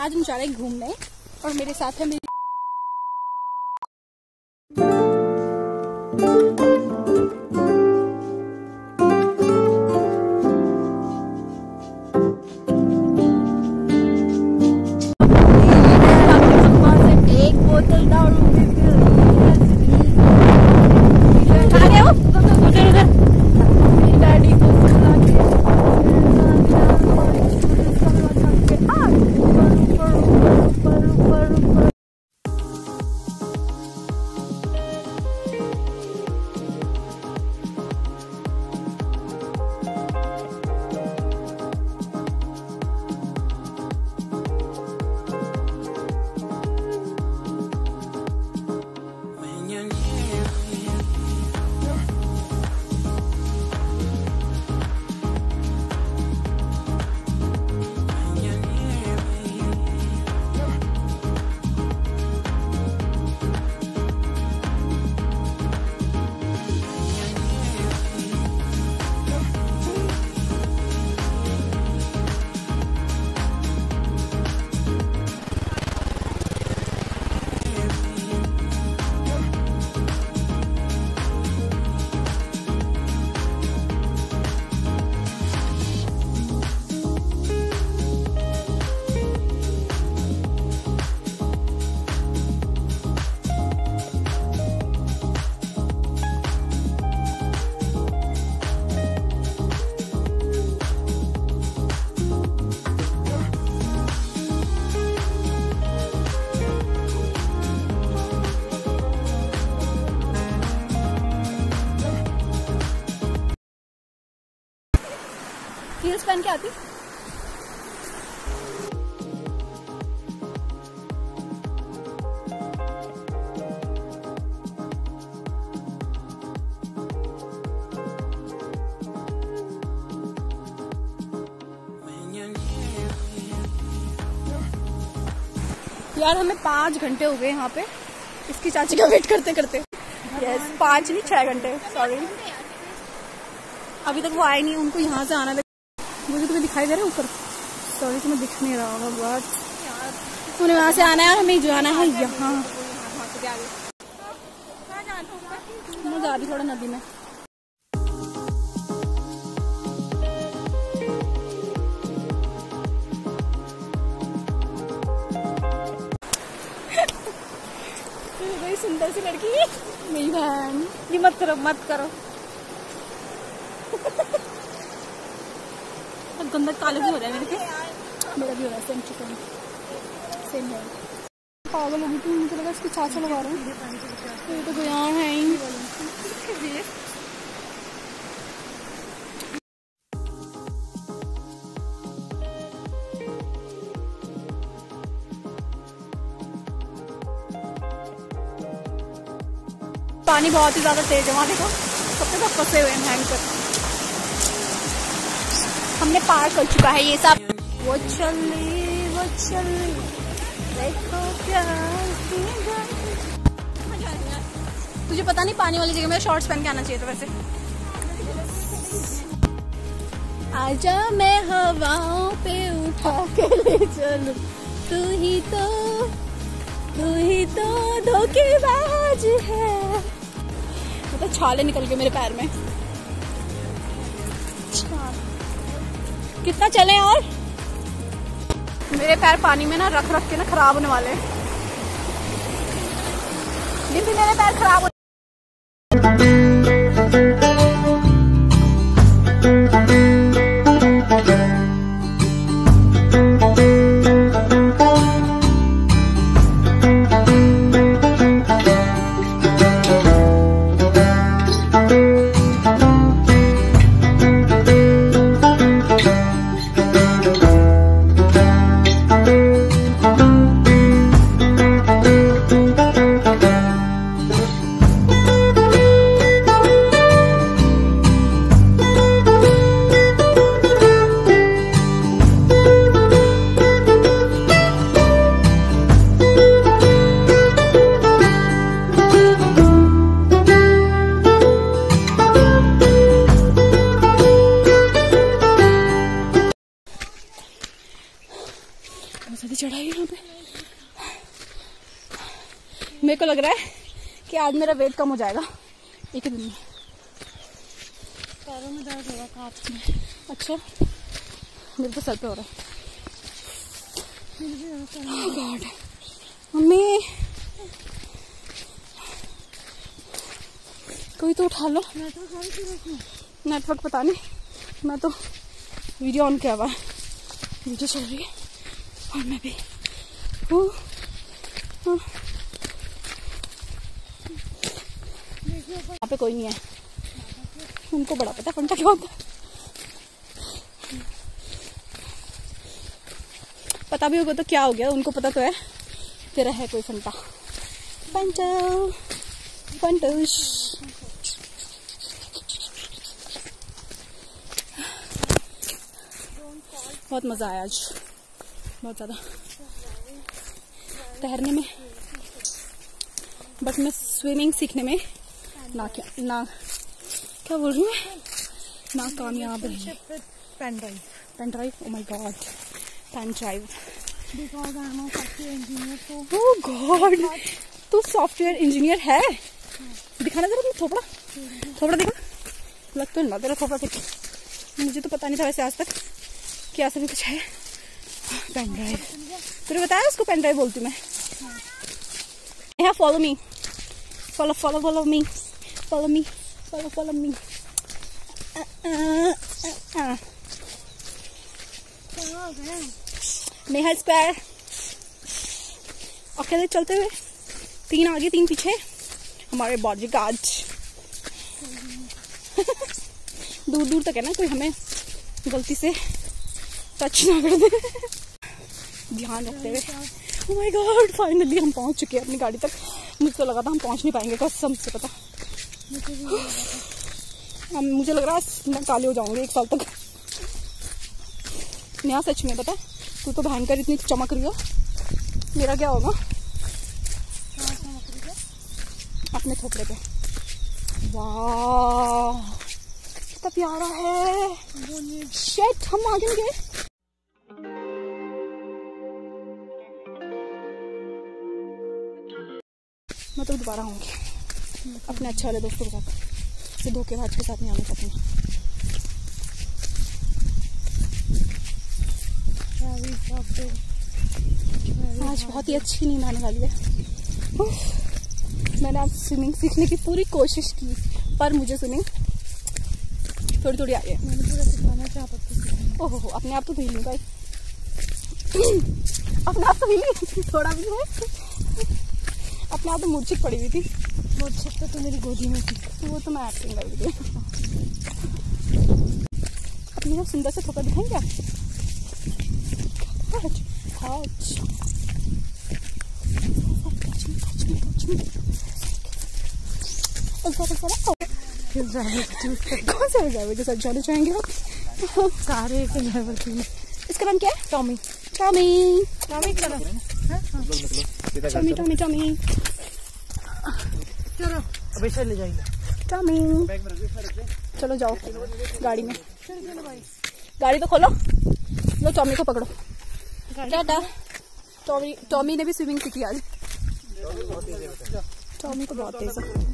आज हम जा रहे हैं घूमने और मेरे साथ है मेरी हील्स पहन के आती. यार, हमें पाँच घंटे हो गए यहाँ पे। इसकी चाची का वेट करते करते। यस पाँच नहीं, छह घंटे। सॉरी अभी तक वो आए नहीं, उनको यहाँ से आना मुझे तुम्हें दिखाई दे रहा है ऊपर? सॉरी तुम्हें दिख नहीं रहा होगा बट उन्हें वहाँ से आना है और हमें जाना है यहाँ। मैं जा रही थोड़ा नदी में। सुंदर सी लड़की मेरी बहन। ये मत करो मत करो। गंदा काले भी हो रहा है मेरे के मेरा भी हो रहा है सेम चिकन सेम है। पागल होगी तू मुझे लगा इसके चाचा लगा रहे हैं। तो ये तो बयान है ही। पानी बहुत ही ज़्यादा तेज है, वहाँ देखो सबके सब फंसे हुए हैं हैंग पर हमने पार कर चुका है ये सब। वो चली वो चली। देखो तुझे पता नहीं पानी वाली जगह में शॉर्ट्स पहन के आना चाहिए था वैसे। आजा मैं हवाओं पे उठा के ले चलूँ। तू ही तो तू ही तो धोखेबाज है। मतलब छाले निकल गए मेरे पैर में। कितना चले और मेरे पैर पानी में ना रख रख के ना खराब होने वाले हैं। मेरे पैर खराब बहुत ज़्यादा चढ़ाई यहाँ पे। मेरे को लग रहा है कि आज मेरा वेट कम हो जाएगा। एक दिन में। पैरों में दर्द हो रहा है अच्छा मेरे तो सर पे हो रहा है। मम्मी। कोई तो उठा लो। नेटवर्क पता नहीं। मैं तो वीडियो ऑन किया हुआ है। वीडियो चल रही है। और मैं भी हाँ। यहाँ पे कोई नहीं है। उनको बड़ा पता फंटा क्या होता पता भी होगा तो क्या हो गया, उनको पता तो है। तेरा है कोई फंटा। फंटूश बहुत मज़ा आया आज। बहुत ज़्यादा। तैरने में। बट मैं स्विमिंग सीखने में ना क्या ना क्या बोल रही हूँ ना कामयाब रही। Pen drive pen drive oh my god pen drive because I am software engineer तो ओ गॉड तू सॉफ्टवेयर इंजीनियर है? दिखाना जरा अपना थोपड़ा। थोपड़ा दिखा। लग तो ना तेरा थोपड़ा। कुछ मुझे तो पता नहीं था वैसे आज तक कि ऐसा भी कुछ है। पेन ड्राइव तूने बताया उसको पेन ड्राइव बोलती मैं? यहाँ follow me follow follow follow me follow me follow follow me Neha square अकेले चलते हुए तीन आगे, तीन पीछे। हमारे बॉडी गार्ड दूर दूर तक है ना कोई हमें गलती से? टच ना कर दे ध्यान रखते हुए। ओ माय गॉड फाइनली हम पहुँच चुके हैं अपनी गाड़ी तक। मुझे तो लगा था हम पहुँच नहीं पाएँगे कसम से पता। हम मुझे लग रहा है मैं काले हो जाऊँगी एक साल तक। नया सच में पता तू तो भयंकर इतनी चमक रही हो। मेरा क्या होगा? अपने थोपड़े पे। वाह कितना प्यारा है। शेट हम आगे नहीं गए मैं तो दोबारा आऊँगी। अपने अच्छे वाले दोस्तों के साथ। से धोखेबाज के साथ नहीं आना चाहती आज बहुत ही अच्छी नींद आने वाली है। मैंने आज स्विमिंग सीखने की पूरी कोशिश की, पर मुझे स्विमिंग थोड़ी थोड़ी आ गई मैंने पूरा सिखाना चाह हो, अपने आप तो पी लूँ भाई। अपने आप तो ली थोड़ा भी है। अपने आप तो मूर्छित पड़ी हुई थी। बहुत छत तो मेरी गोदी में थी। तो वो तो मैं एक्टिंग कर रही थी अपनी सब सुंदर से थोड़ा दिखाएँगे आप? कौन सा ड्राइवर के साथ जाना चाहेंगे हम। सारे ड्राइवर इसका नाम क्या है? Tommy Tommy Tommy Tommy Tommy Tommy चलो ले जाएँगे। टॉमी चलो जाओ गाड़ी में। गाड़ी तो खोलो। लो टॉमी को पकड़ो। टाटा। टॉमी टॉमी ने भी स्विमिंग सीखी आज टॉमी को बहुत तेज है।